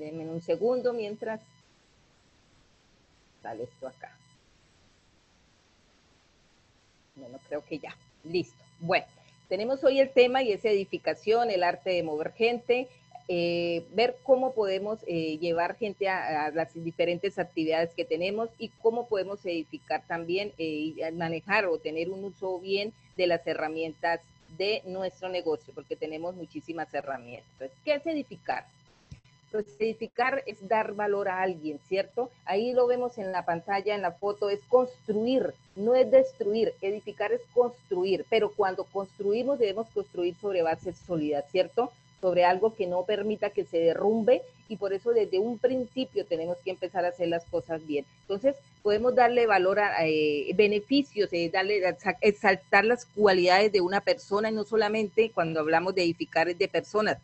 Denme un segundo mientras sale esto acá. Bueno, creo que ya. Listo. Bueno, tenemos hoy el tema y es edificación, el arte de mover gente, eh, ver cómo podemos eh, llevar gente a, las diferentes actividades que tenemos y cómo podemos edificar también eh, y manejar o tener un uso bien de las herramientas de nuestro negocio, porque tenemos muchísimas herramientas. ¿qué es edificar? Pues edificar es dar valor a alguien, ¿cierto? Ahí lo vemos en la pantalla, en la foto, es construir, no es destruir. Edificar es construir, pero cuando construimos debemos construir sobre bases sólidas, ¿cierto? sobre algo que no permita que se derrumbe y por eso desde un principio tenemos que empezar a hacer las cosas bien. Entonces, podemos darle valor a eh, beneficios, eh, darle, exaltar las cualidades de una persona y no solamente cuando hablamos de edificar de personas,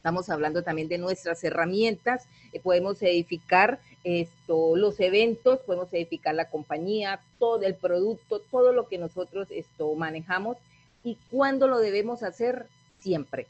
estamos hablando también de nuestras herramientas, eh, podemos edificar esto, los eventos, podemos edificar la compañía, todo el producto, todo lo que nosotros esto manejamos y cuándo lo debemos hacer siempre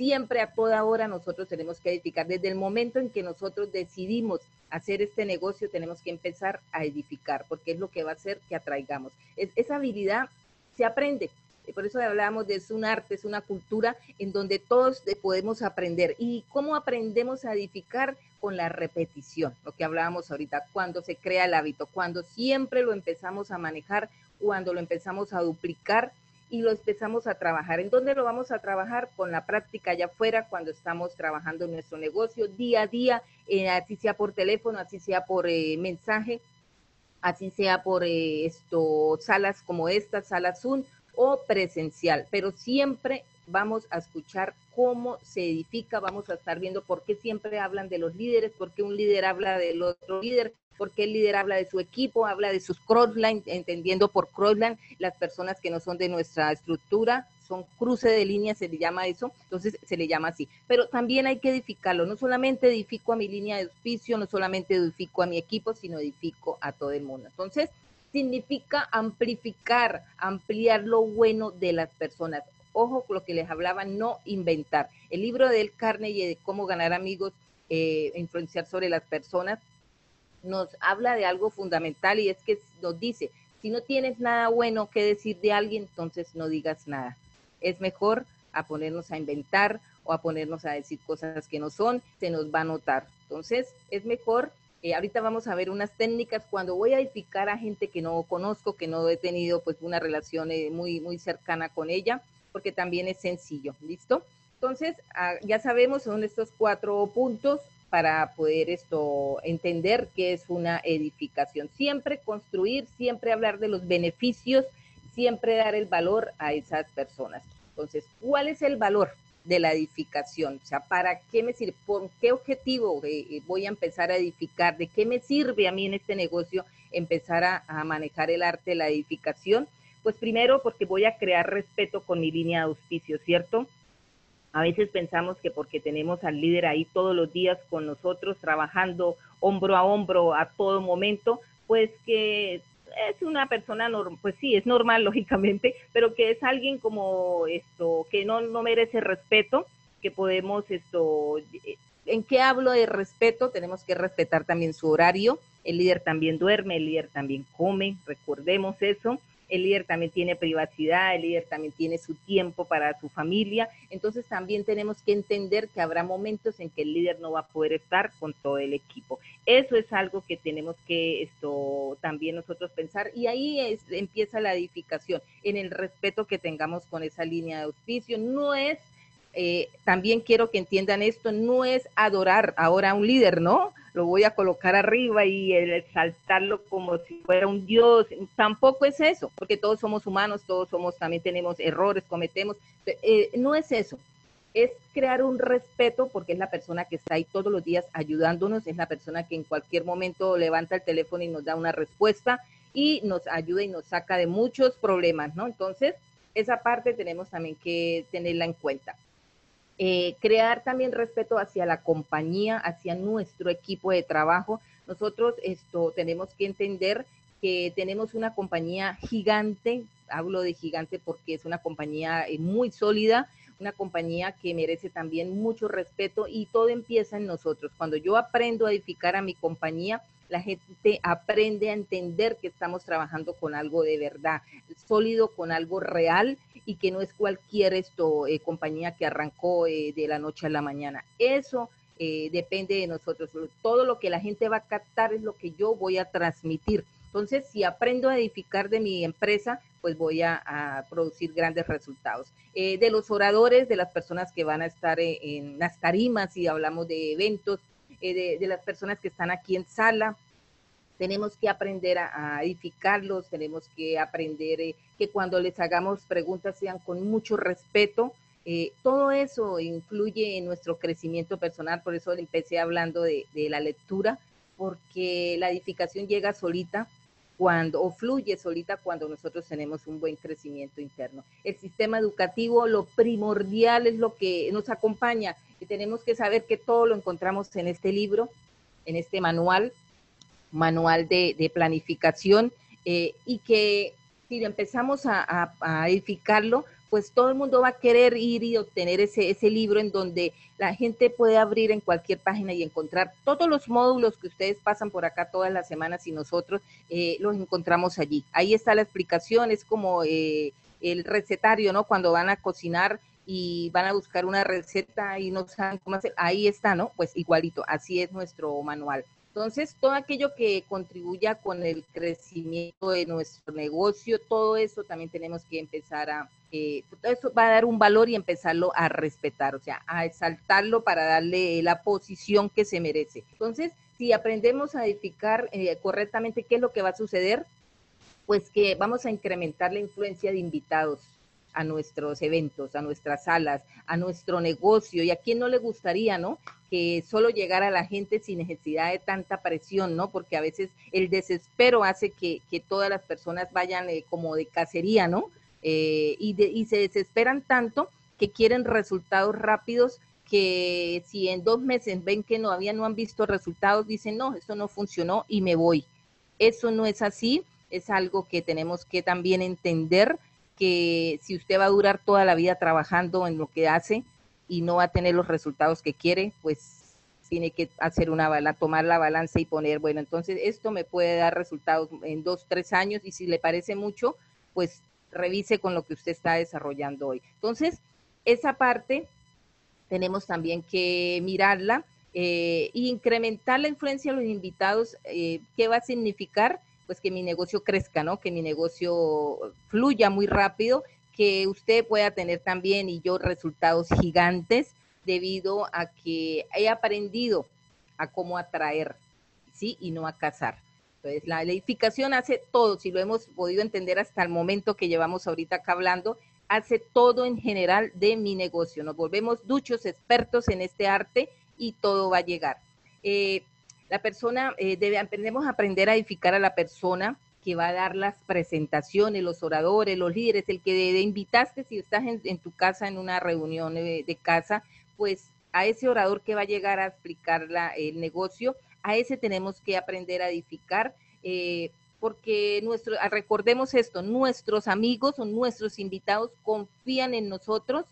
siempre a toda hora nosotros tenemos que edificar. Desde el momento en que nosotros decidimos hacer este negocio, tenemos que empezar a edificar, porque es lo que va a hacer que atraigamos. esa habilidad se aprende. Por eso hablábamos de es un arte, es una cultura en donde todos podemos aprender. ¿Y cómo aprendemos a edificar? Con la repetición, lo que hablábamos ahorita, cuando se crea el hábito, cuando siempre lo empezamos a manejar, cuando lo empezamos a duplicar, y lo empezamos a trabajar. ¿En dónde lo vamos a trabajar? Con la práctica allá afuera, cuando estamos trabajando en nuestro negocio día a día, eh, así sea por teléfono, así sea por eh, mensaje, así sea por eh, salas como esta, salas Zoom o presencial, pero siempre vamos a escuchar cómo se edifica, vamos a estar viendo por qué siempre hablan de los líderes, por qué un líder habla del otro líder, porque el líder habla de su equipo, habla de sus crossline, entendiendo por crossline las personas que no son de nuestra estructura, son cruce de líneas, se le llama eso, entonces se le llama así. Pero también hay que edificarlo, no solamente edifico a mi línea de auspicio, no solamente edifico a mi equipo, sino edifico a todo el mundo. Entonces, significa amplificar, ampliar lo bueno de las personas. Ojo con lo que les hablaba, no inventar. El libro de El Carnegie de cómo ganar amigos, eh, influenciar sobre las personas, nos habla de algo fundamental y es que nos dice, si no tienes nada bueno que decir de alguien, entonces no digas nada. Es mejor a ponernos a inventar o a ponernos a decir cosas que no son, se nos va a notar. Entonces, es mejor, eh, ahorita vamos a ver unas técnicas cuando voy a edificar a gente que no conozco, que no he tenido pues una relación eh, muy, muy cercana con ella, porque también es sencillo, ¿listo? Entonces, ah, ya sabemos, son estos cuatro puntos para poder esto entender qué es una edificación. Siempre construir, siempre hablar de los beneficios, siempre dar el valor a esas personas. Entonces, ¿cuál es el valor de la edificación? O sea, ¿para qué me sirve? ¿Por qué objetivo eh, voy a empezar a edificar? ¿De qué me sirve a mí en este negocio empezar a, a manejar el arte de la edificación? Pues primero porque voy a crear respeto con mi línea de auspicio, ¿cierto? A veces pensamos que porque tenemos al líder ahí todos los días con nosotros, trabajando hombro a hombro a todo momento, pues que es una persona, pues sí, es normal, lógicamente, pero que es alguien como esto, que no, no merece respeto, que podemos esto, ¿en qué hablo de respeto? Tenemos que respetar también su horario, el líder también duerme, el líder también come, recordemos eso, el líder también tiene privacidad, el líder también tiene su tiempo para su familia, entonces también tenemos que entender que habrá momentos en que el líder no va a poder estar con todo el equipo. Eso es algo que tenemos que esto también nosotros pensar y ahí es, empieza la edificación en el respeto que tengamos con esa línea de auspicio. No es eh, también quiero que entiendan esto, no es adorar ahora a un líder, ¿no? Lo voy a colocar arriba y exaltarlo como si fuera un dios, tampoco es eso, porque todos somos humanos, todos somos, también tenemos errores, cometemos, eh, no es eso, es crear un respeto porque es la persona que está ahí todos los días ayudándonos, es la persona que en cualquier momento levanta el teléfono y nos da una respuesta y nos ayuda y nos saca de muchos problemas, ¿no? Entonces, esa parte tenemos también que tenerla en cuenta. Eh, crear también respeto hacia la compañía, hacia nuestro equipo de trabajo. Nosotros esto tenemos que entender que tenemos una compañía gigante, hablo de gigante porque es una compañía eh, muy sólida, una compañía que merece también mucho respeto y todo empieza en nosotros. Cuando yo aprendo a edificar a mi compañía, la gente aprende a entender que estamos trabajando con algo de verdad, sólido, con algo real y que no es cualquier esto, eh, compañía que arrancó eh, de la noche a la mañana. Eso eh, depende de nosotros. Todo lo que la gente va a captar es lo que yo voy a transmitir. Entonces, si aprendo a edificar de mi empresa, pues voy a, producir grandes resultados. de los oradores, de las personas que van a estar en las tarimas, y hablamos de eventos, de, las personas que están aquí en sala, tenemos que aprender a, edificarlos, tenemos que aprender eh, que cuando les hagamos preguntas sean con mucho respeto. Eh, todo eso influye en nuestro crecimiento personal, por eso empecé hablando de, la lectura, porque la edificación llega solita cuando, o fluye solita cuando nosotros tenemos un buen crecimiento interno. El sistema educativo, lo primordial es lo que nos acompaña tenemos que saber que todo lo encontramos en este libro, en este manual, manual de, planificación eh, y que si empezamos a, edificarlo, pues todo el mundo va a querer ir y obtener ese, libro en donde la gente puede abrir en cualquier página y encontrar todos los módulos que ustedes pasan por acá todas las semanas y nosotros eh, los encontramos allí. Ahí está la explicación, es como eh, el recetario, ¿no? Cuando van a cocinar y van a buscar una receta y no saben cómo hacer, ahí está, ¿no? Pues igualito, así es nuestro manual. Entonces, todo aquello que contribuya con el crecimiento de nuestro negocio, todo eso también tenemos que empezar a, eh, eso va a dar un valor y empezarlo a respetar, o sea, a exaltarlo para darle la posición que se merece. Entonces, si aprendemos a edificar eh, correctamente, ¿qué es lo que va a suceder? Pues que vamos a incrementar la influencia de invitados a nuestros eventos, a nuestras salas, a nuestro negocio. ¿Y a quién no le gustaría, no? Que solo llegara la gente sin necesidad de tanta presión, ¿no? Porque a veces el desespero hace que, todas las personas vayan eh, como de cacería, ¿no? Eh, y, y se desesperan tanto que quieren resultados rápidos que si en dos meses ven que no había, no han visto resultados, dicen, no, esto no funcionó y me voy. Eso no es así, es algo que tenemos que también entender que si usted va a durar toda la vida trabajando en lo que hace y no va a tener los resultados que quiere, pues tiene que hacer una balanza, tomar la balanza y poner, bueno, entonces esto me puede dar resultados en dos, tres años y si le parece mucho, pues revise con lo que usted está desarrollando hoy. Entonces, esa parte tenemos también que mirarla e incrementar la influencia de los invitados. Eh, ¿Qué va a significar? Pues que mi negocio crezca, ¿no? Que mi negocio fluya muy rápido, que usted pueda tener también y yo resultados gigantes debido a que he aprendido a cómo atraer, ¿sí? Y no a cazar. Entonces, la edificación hace todo, si lo hemos podido entender hasta el momento que llevamos ahorita acá hablando, hace todo en general de mi negocio. Nos volvemos duchos, expertos en este arte y todo va a llegar. Eh, la persona, eh, debe, aprendemos a aprender a edificar a la persona que va a dar las presentaciones, los oradores, los líderes, el que de, invitaste si estás en, tu casa en una reunión de, casa, pues a ese orador que va a llegar a explicar el negocio, a ese tenemos que aprender a edificar, eh, porque nuestro, recordemos esto, nuestros amigos o nuestros invitados confían en nosotros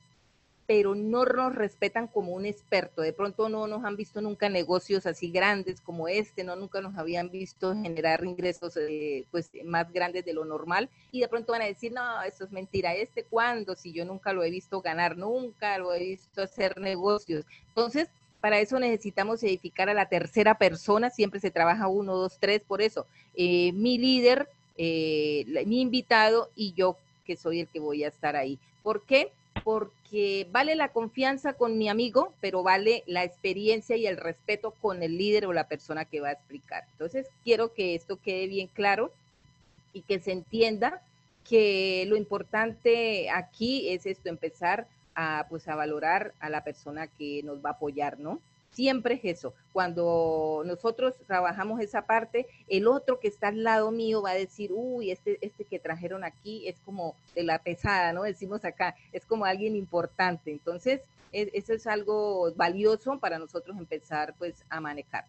pero no nos respetan como un experto. De pronto no nos han visto nunca negocios así grandes como este, no nunca nos habían visto generar ingresos eh, pues más grandes de lo normal y de pronto van a decir, no, eso es mentira, este cuándo, si yo nunca lo he visto ganar, nunca lo he visto hacer negocios. Entonces, para eso necesitamos edificar a la tercera persona, siempre se trabaja uno, dos, tres, por eso. Eh, mi líder, eh, mi invitado y yo que soy el que voy a estar ahí. ¿Por qué? porque vale la confianza con mi amigo, pero vale la experiencia y el respeto con el líder o la persona que va a explicar. Entonces, quiero que esto quede bien claro y que se entienda que lo importante aquí es esto, empezar a, pues, a valorar a la persona que nos va a apoyar, ¿no? Siempre es eso. Cuando nosotros trabajamos esa parte, el otro que está al lado mío va a decir, uy, este, este que trajeron aquí es como de la pesada, ¿no? Decimos acá, es como alguien importante. Entonces, eso es algo valioso para nosotros empezar pues a manejar.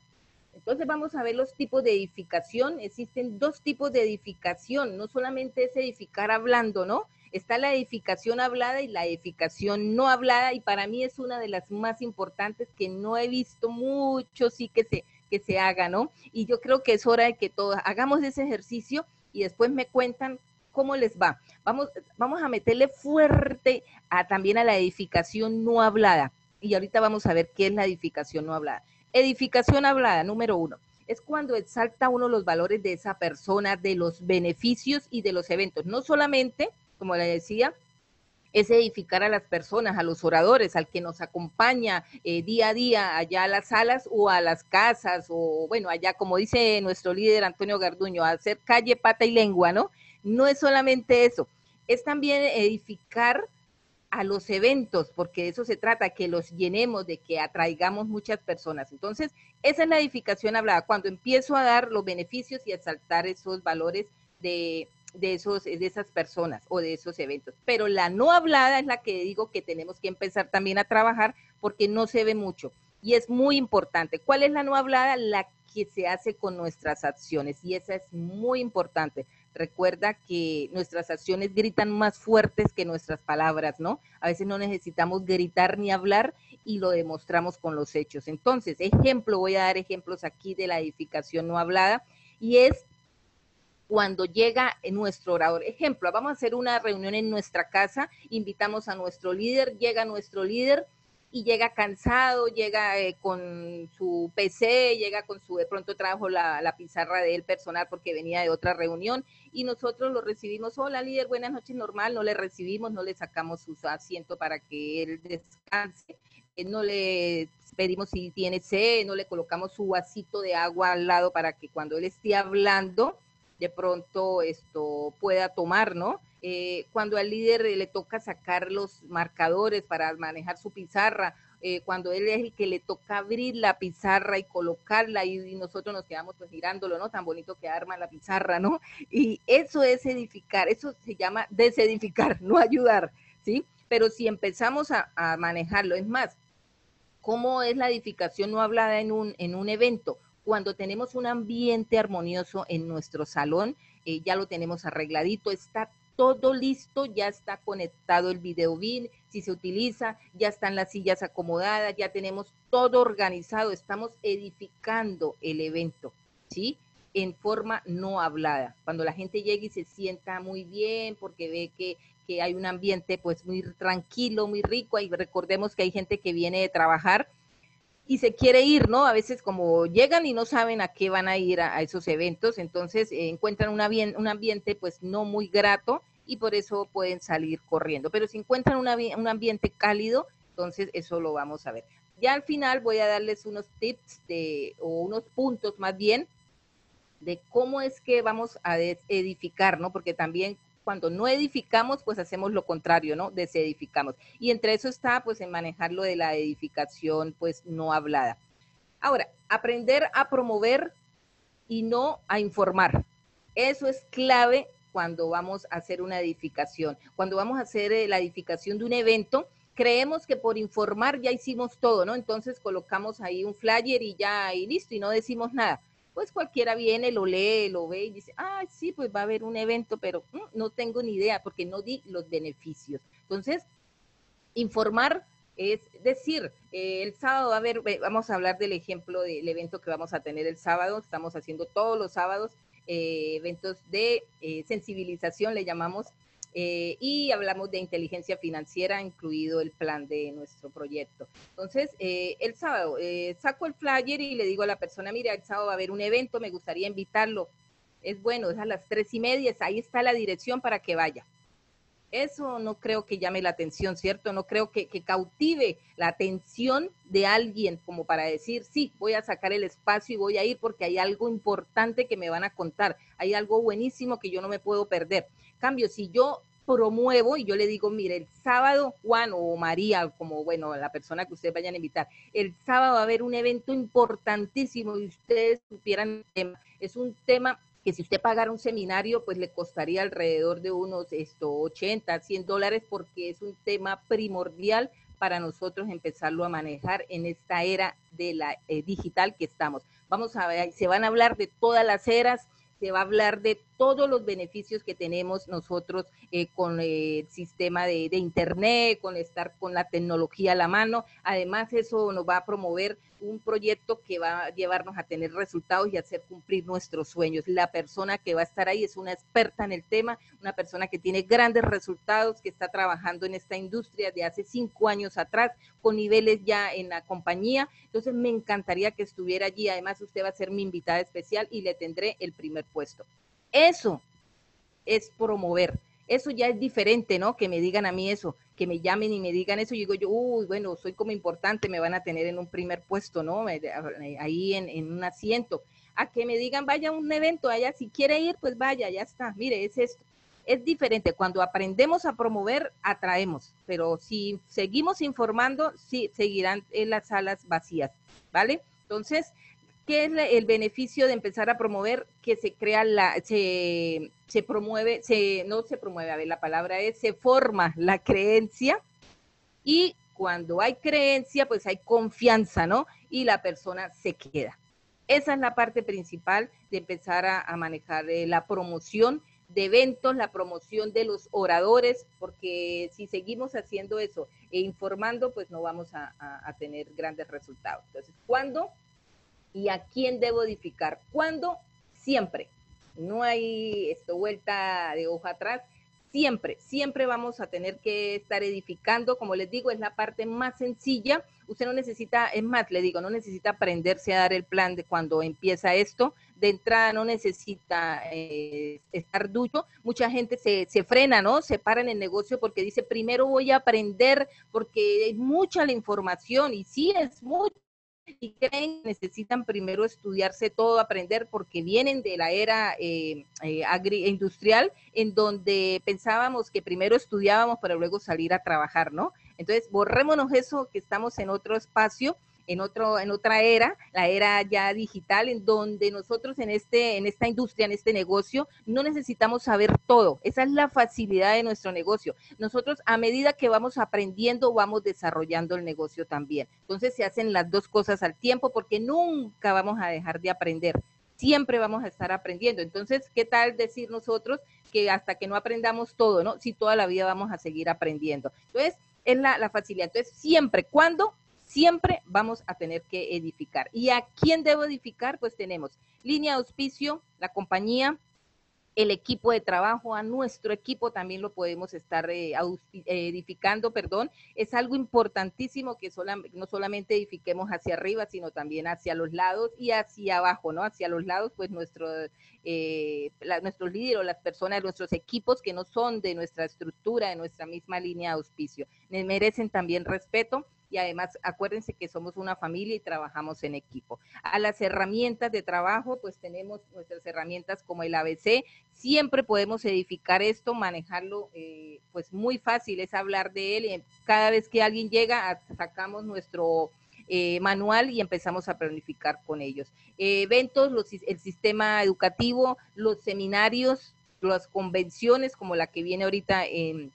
Entonces vamos a ver los tipos de edificación. Existen dos tipos de edificación, no solamente es edificar hablando, ¿no? Está la edificación hablada y la edificación no hablada y para mí es una de las más importantes que no he visto mucho sí que se, que se haga, ¿no? Y yo creo que es hora de que todos hagamos ese ejercicio y después me cuentan cómo les va. Vamos, vamos a meterle fuerte a, también a la edificación no hablada. Y ahorita vamos a ver qué es la edificación no hablada. Edificación hablada, número uno es cuando exalta uno los valores de esa persona, de los beneficios y de los eventos. No solamente, como le decía, es edificar a las personas, a los oradores, al que nos acompaña eh, día a día allá a las salas o a las casas, o bueno, allá como dice nuestro líder Antonio Garduño, hacer calle, pata y lengua, ¿no? No es solamente eso, es también edificar a los eventos, porque de eso se trata, que los llenemos, de que atraigamos muchas personas. Entonces, esa es la edificación hablada, cuando empiezo a dar los beneficios y a exaltar esos valores de, de, esos, de esas personas o de esos eventos. Pero la no hablada es la que digo que tenemos que empezar también a trabajar porque no se ve mucho. Y es muy importante. ¿Cuál es la no hablada? La que se hace con nuestras acciones. Y esa es muy importante. Recuerda que nuestras acciones gritan más fuertes que nuestras palabras, ¿no? A veces no necesitamos gritar ni hablar y lo demostramos con los hechos. Entonces, ejemplo, voy a dar ejemplos aquí de la edificación no hablada y es cuando llega nuestro orador. Ejemplo, vamos a hacer una reunión en nuestra casa, invitamos a nuestro líder, llega nuestro líder y llega cansado, llega eh, con su PC, llega con su, de pronto trajo la, la, pizarra de él personal porque venía de otra reunión y nosotros lo recibimos, hola líder, buenas noches, normal, no le recibimos, no le sacamos su asiento para que él descanse, eh, no le pedimos si tiene sed, no le colocamos su vasito de agua al lado para que cuando él esté hablando, de pronto esto pueda tomar, ¿no? Eh, cuando al líder le toca sacar los marcadores para manejar su pizarra, eh, cuando él es el que le toca abrir la pizarra y colocarla y, nosotros nos quedamos pues mirándolo, ¿no? Tan bonito que arma la pizarra, ¿no? Y eso es edificar, eso se llama desedificar, no ayudar, ¿sí? Pero si empezamos a, a manejarlo, es más, ¿cómo es la edificación no hablada en un, en un evento? Cuando tenemos un ambiente armonioso en nuestro salón, eh, ya lo tenemos arregladito, está todo listo, ya está conectado el video bin, si se utiliza, ya están las sillas acomodadas, ya tenemos todo organizado, estamos edificando el evento, ¿sí? En forma no hablada. Cuando la gente llega y se sienta muy bien porque ve que, que hay un ambiente pues muy tranquilo, muy rico, y recordemos que hay gente que viene de trabajar y se quiere ir, ¿no? A veces como llegan y no saben a qué van a ir a, esos eventos, entonces eh, encuentran un, ambiente pues no muy grato y por eso pueden salir corriendo. Pero si encuentran un ambiente cálido, entonces eso lo vamos a ver. Ya al final voy a darles unos tips de, o unos puntos más bien de cómo es que vamos a edificar, ¿no? Porque también cuando no edificamos, pues hacemos lo contrario, ¿no? Desedificamos. Y entre eso está, pues, en manejar lo de la edificación, pues, no hablada. Ahora, aprender a promover y no a informar. Eso es clave cuando vamos a hacer una edificación. Cuando vamos a hacer eh, la edificación de un evento, creemos que por informar ya hicimos todo, ¿no? Entonces colocamos ahí un flyer y ya, y listo, y no decimos nada pues cualquiera viene, lo lee, lo ve y dice, ah, sí, pues va a haber un evento, pero mm, no tengo ni idea porque no di los beneficios. Entonces, informar es decir, eh, el sábado a haber, vamos a hablar del ejemplo del evento que vamos a tener el sábado, estamos haciendo todos los sábados eh, eventos de eh, sensibilización, le llamamos, eh, y hablamos de inteligencia financiera, incluido el plan de nuestro proyecto. Entonces, eh, el sábado eh, saco el flyer y le digo a la persona, mira, el sábado va a haber un evento, me gustaría invitarlo. Es bueno, es a las tres y media, ahí está la dirección para que vaya. Eso no creo que llame la atención, ¿cierto? No creo que, que, cautive la atención de alguien como para decir, sí, voy a sacar el espacio y voy a ir porque hay algo importante que me van a contar, hay algo buenísimo que yo no me puedo perder. Cambio, si yo promuevo y yo le digo, mire, el sábado Juan o María, como bueno, la persona que ustedes vayan a invitar, el sábado va a haber un evento importantísimo y ustedes supieran el tema. Es un tema que si usted pagara un seminario, pues le costaría alrededor de unos esto, 80, 100 dólares, porque es un tema primordial para nosotros empezarlo a manejar en esta era de la eh, digital que estamos. Vamos a ver, se van a hablar de todas las eras, se va a hablar de todos los beneficios que tenemos nosotros eh, con el sistema de, de, Internet, con estar con la tecnología a la mano. Además, eso nos va a promover un proyecto que va a llevarnos a tener resultados y hacer cumplir nuestros sueños. La persona que va a estar ahí es una experta en el tema, una persona que tiene grandes resultados, que está trabajando en esta industria de hace cinco años atrás, con niveles ya en la compañía. Entonces, me encantaría que estuviera allí. Además, usted va a ser mi invitada especial y le tendré el primer puesto. Eso es promover. Eso ya es diferente, ¿no? Que me digan a mí eso, que me llamen y me digan eso. Y digo yo, uy, bueno, soy como importante, me van a tener en un primer puesto, ¿no? Ahí en, en un asiento. A que me digan, vaya a un evento allá, si quiere ir, pues vaya, ya está. Mire, es esto. Es diferente. Cuando aprendemos a promover, atraemos. Pero si seguimos informando, sí, seguirán en las salas vacías, ¿vale? Entonces, ¿Qué es el beneficio de empezar a promover que se crea la, se, se promueve, se, no se promueve, a ver, la palabra es, se forma la creencia y cuando hay creencia, pues hay confianza, ¿no? Y la persona se queda. Esa es la parte principal de empezar a, manejar eh, la promoción de eventos, la promoción de los oradores, porque si seguimos haciendo eso e informando, pues no vamos a, a tener grandes resultados. Entonces, ¿cuándo? Y a quién debo edificar. ¿Cuándo? Siempre. No hay esto vuelta de hoja atrás. Siempre, siempre vamos a tener que estar edificando. Como les digo, es la parte más sencilla. Usted no necesita, es más, le digo, no necesita aprenderse a dar el plan de cuando empieza esto. De entrada no necesita eh, estar ducho. Mucha gente se, se frena, ¿no? Se para en el negocio porque dice, primero voy a aprender porque es mucha la información y sí es mucho y creen que necesitan primero estudiarse todo, aprender, porque vienen de la era eh, eh industrial en donde pensábamos que primero estudiábamos para luego salir a trabajar, ¿no? Entonces, borrémonos eso que estamos en otro espacio en, otro, en otra era, la era ya digital, en donde nosotros en, este, en esta industria, en este negocio, no necesitamos saber todo. Esa es la facilidad de nuestro negocio. Nosotros a medida que vamos aprendiendo, vamos desarrollando el negocio también. Entonces se hacen las dos cosas al tiempo porque nunca vamos a dejar de aprender siempre vamos a estar aprendiendo. Entonces, ¿qué tal decir nosotros que hasta que no aprendamos todo, ¿no? Si toda la vida vamos a seguir aprendiendo. Entonces, es la, la facilidad. Entonces, siempre, cuando siempre vamos a tener que edificar. ¿Y a quién debo edificar? Pues tenemos línea de auspicio, la compañía, el equipo de trabajo, a nuestro equipo también lo podemos estar eh, edificando, perdón. Es algo importantísimo que no solamente edifiquemos hacia arriba, sino también hacia los lados y hacia abajo, ¿no? Hacia los lados, pues nuestro, eh, nuestros líderes las personas, nuestros equipos que no son de nuestra estructura, de nuestra misma línea de auspicio, merecen también respeto y además acuérdense que somos una familia y trabajamos en equipo. A las herramientas de trabajo, pues tenemos nuestras herramientas como el ABC, siempre podemos edificar esto, manejarlo eh, pues muy fácil, es hablar de él, cada vez que alguien llega sacamos nuestro eh, manual y empezamos a planificar con ellos. eventos, el sistema educativo, los seminarios, las convenciones como la que viene ahorita en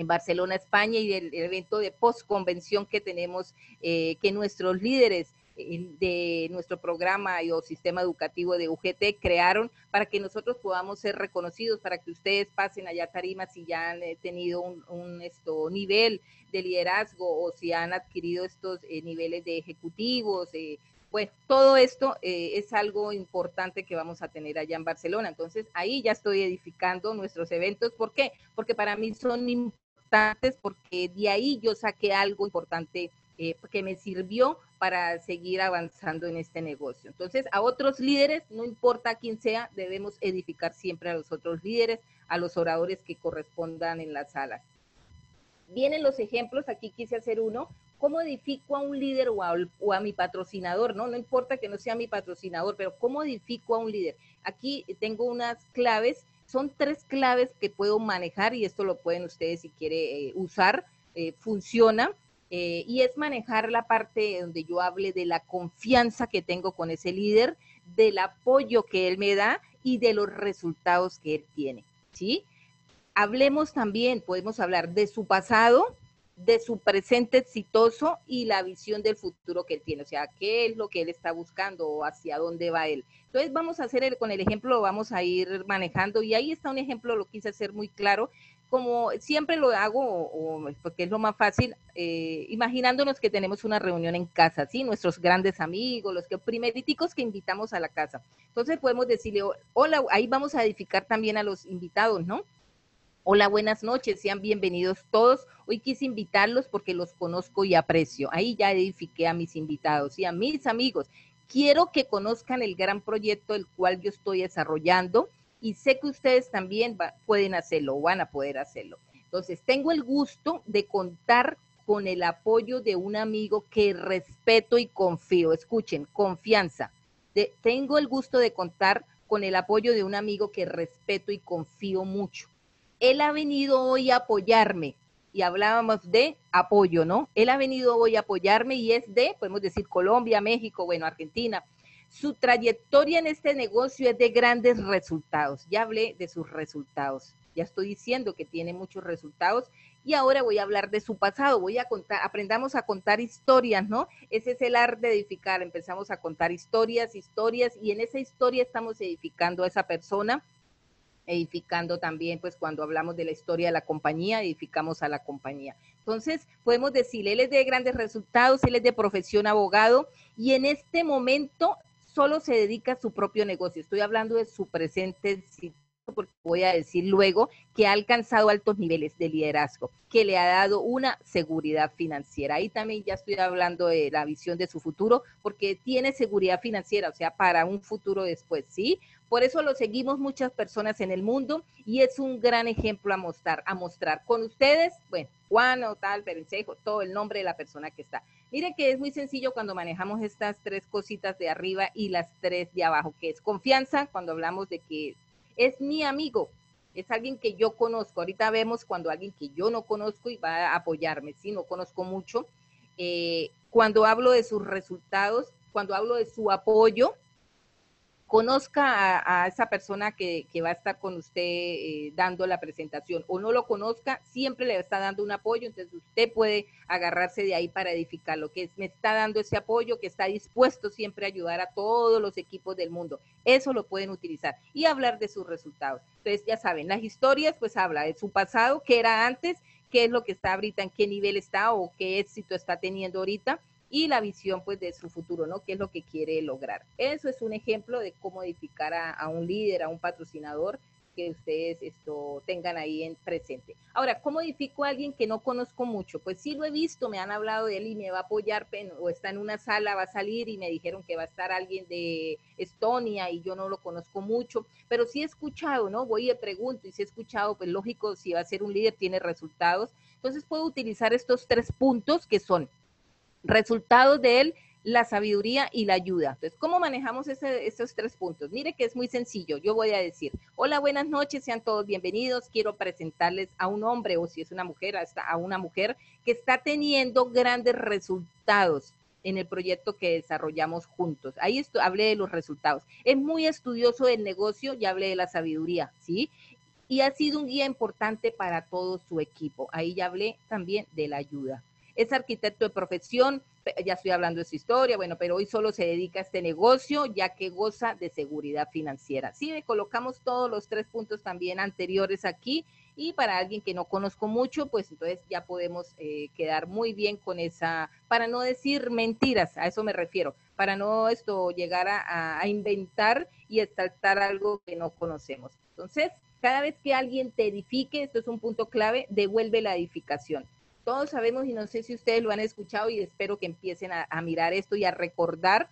en Barcelona, España, y el, evento de post-convención que tenemos, eh, que nuestros líderes eh, de nuestro programa o sistema educativo de UGT crearon para que nosotros podamos ser reconocidos, para que ustedes pasen allá a tarima si ya han eh, tenido un, esto, nivel de liderazgo o si han adquirido estos niveles de ejecutivos, pues todo esto es algo importante que vamos a tener allá en Barcelona. Entonces ahí ya estoy edificando nuestros eventos. ¿Por qué? Porque para mí son importantes porque de ahí yo saqué algo importante eh, que me sirvió para seguir avanzando en este negocio. Entonces, a otros líderes, no importa quién sea, debemos edificar siempre a los otros líderes, a los oradores que correspondan en las salas. Vienen los ejemplos, aquí quise hacer uno, ¿cómo edifico a un líder o a, o a, mi patrocinador? ¿no? no importa que no sea mi patrocinador, pero ¿cómo edifico a un líder? Aquí tengo unas claves son tres claves que puedo manejar y esto lo pueden ustedes si quieren eh, usar, eh, funciona. Eh, y es manejar la parte donde yo hable de la confianza que tengo con ese líder, del apoyo que él me da y de los resultados que él tiene, ¿sí? Hablemos también, podemos hablar de su pasado, de su presente exitoso y la visión del futuro que él tiene, o sea, qué es lo que él está buscando o hacia dónde va él. Entonces vamos a hacer, con el ejemplo lo vamos a ir manejando y ahí está un ejemplo, lo quise hacer muy claro, como siempre lo hago, porque es lo más fácil, eh, imaginándonos que tenemos una reunión en casa, ¿sí? Nuestros grandes amigos, los que primeriticos que invitamos a la casa. Entonces podemos decirle, hola, ahí vamos a edificar también a los invitados, ¿no? Hola, buenas noches, sean bienvenidos todos. Hoy quise invitarlos porque los conozco y aprecio. Ahí ya edifiqué a mis invitados y a mis amigos. Quiero que conozcan el gran proyecto el cual yo estoy desarrollando y sé que ustedes también pueden hacerlo o van a poder hacerlo. Entonces, tengo el gusto de contar con el apoyo de un amigo que respeto y confío. Escuchen, confianza. tengo el gusto de contar con el apoyo de un amigo que respeto y confío mucho él ha venido hoy a apoyarme y hablábamos de apoyo, ¿no? Él ha venido hoy a apoyarme y es de, podemos decir, Colombia, México, bueno, Argentina. Su trayectoria en este negocio es de grandes resultados. Ya hablé de sus resultados. Ya estoy diciendo que tiene muchos resultados y ahora voy a hablar de su pasado. Voy a contar, aprendamos a contar historias, ¿no? Ese es el arte de edificar. Empezamos a contar historias, historias y en esa historia estamos edificando a esa persona edificando también, pues cuando hablamos de la historia de la compañía, edificamos a la compañía. Entonces, podemos decir, él es de grandes resultados, él es de profesión abogado y en este momento solo se dedica a su propio negocio. Estoy hablando de su presente porque voy a decir luego que ha alcanzado altos niveles de liderazgo, que le ha dado una seguridad financiera. Ahí también ya estoy hablando de la visión de su futuro, porque tiene seguridad financiera, o sea, para un futuro después, ¿sí? Por eso lo seguimos muchas personas en el mundo y es un gran ejemplo a mostrar, a mostrar. Con ustedes, bueno, Juan o tal, Perencejo, todo el nombre de la persona que está. Miren que es muy sencillo cuando manejamos estas tres cositas de arriba y las tres de abajo, que es confianza, cuando hablamos de que es mi amigo, es alguien que yo conozco. Ahorita vemos cuando alguien que yo no conozco y va a apoyarme, si no conozco mucho. Eh, cuando hablo de sus resultados, cuando hablo de su apoyo, conozca a, esa persona que, va a estar con usted eh, dando la presentación o no lo conozca, siempre le está dando un apoyo, entonces usted puede agarrarse de ahí para edificar lo que es, me está dando ese apoyo, que está dispuesto siempre a ayudar a todos los equipos del mundo. Eso lo pueden utilizar y hablar de sus resultados. Entonces, ya saben, las historias, pues habla de su pasado, qué era antes, qué es lo que está ahorita, en qué nivel está o qué éxito está teniendo ahorita y la visión pues de su futuro, ¿no? ¿Qué es lo que quiere lograr? Eso es un ejemplo de cómo edificar a, un líder, a un patrocinador que ustedes esto tengan ahí en presente. Ahora, ¿cómo edifico a alguien que no conozco mucho? Pues sí lo he visto, me han hablado de él y me va a apoyar, o está en una sala, va a salir y me dijeron que va a estar alguien de Estonia y yo no lo conozco mucho, pero sí he escuchado, ¿no? Voy y pregunto y si he escuchado, pues lógico, si va a ser un líder, tiene resultados. Entonces puedo utilizar estos tres puntos que son resultados de él, la sabiduría y la ayuda. Entonces, ¿cómo manejamos esos tres puntos? Mire que es muy sencillo. Yo voy a decir, hola, buenas noches, sean todos bienvenidos. Quiero presentarles a un hombre o si es una mujer, a una mujer que está teniendo grandes resultados en el proyecto que desarrollamos juntos. Ahí hablé de los resultados. Es muy estudioso del negocio y hablé de la sabiduría, ¿sí? Y ha sido un guía importante para todo su equipo. Ahí ya hablé también de la ayuda es arquitecto de profesión, ya estoy hablando de su historia, bueno, pero hoy solo se dedica a este negocio ya que goza de seguridad financiera. Sí, le colocamos todos los tres puntos también anteriores aquí y para alguien que no conozco mucho, pues entonces ya podemos eh, quedar muy bien con esa, para no decir mentiras, a eso me refiero, para no esto llegar a, a inventar y exaltar algo que no conocemos. Entonces, cada vez que alguien te edifique, esto es un punto clave, devuelve la edificación todos sabemos y no sé si ustedes lo han escuchado y espero que empiecen a, mirar esto y a recordar.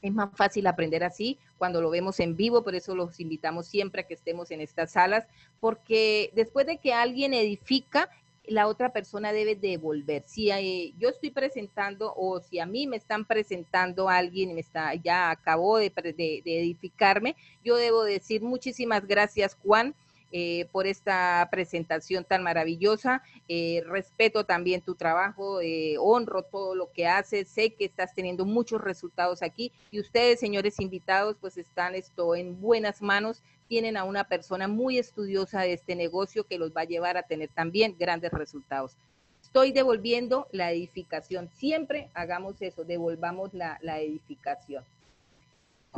Es más fácil aprender así cuando lo vemos en vivo, por eso los invitamos siempre a que estemos en estas salas, porque después de que alguien edifica, la otra persona debe devolver. Si eh, yo estoy presentando o si a mí me están presentando alguien, me está, ya acabó de edificarme, yo debo decir muchísimas gracias Juan eh, por esta presentación tan maravillosa. Eh, respeto también tu trabajo, eh, honro todo lo que haces, sé que estás teniendo muchos resultados aquí y ustedes, señores invitados, pues están esto en buenas manos. Tienen a una persona muy estudiosa de este negocio que los va a llevar a tener también grandes resultados. estoy devolviendo la edificación. Siempre hagamos eso, devolvamos la, la edificación.